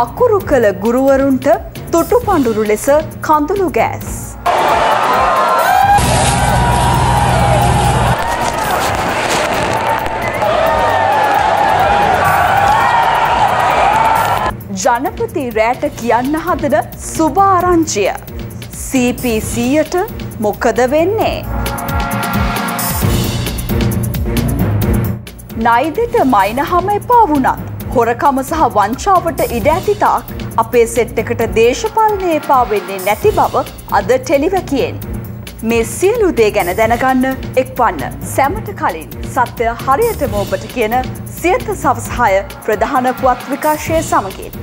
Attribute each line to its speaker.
Speaker 1: අකුරු කළ ගුරුවරුන්ට තුටු පණ්ඩුරු ලෙස කඳුළු ගෑස්. ජනපති රෑට කියන්න හදන සුභාරංචිය. CPCයට මොකද වෙන්නේ. නයිදට මයිනහම එපා වුණත් හොරකම සහ වංචාවට ඉඩ ඇතිතාක් අපේ සෙට් එකට දේශපාලනය එපා වෙන්නේ නැති බව අද ටෙලිවැකියෙන්. මේ සියලු දේ ගැන දැනගන්න එක් වන්න සැමට කලින් සත්‍යය හරියටම ඔබට කියන සියත සවසහය ප්‍රධාන පුවත් විකාශය සමගින්.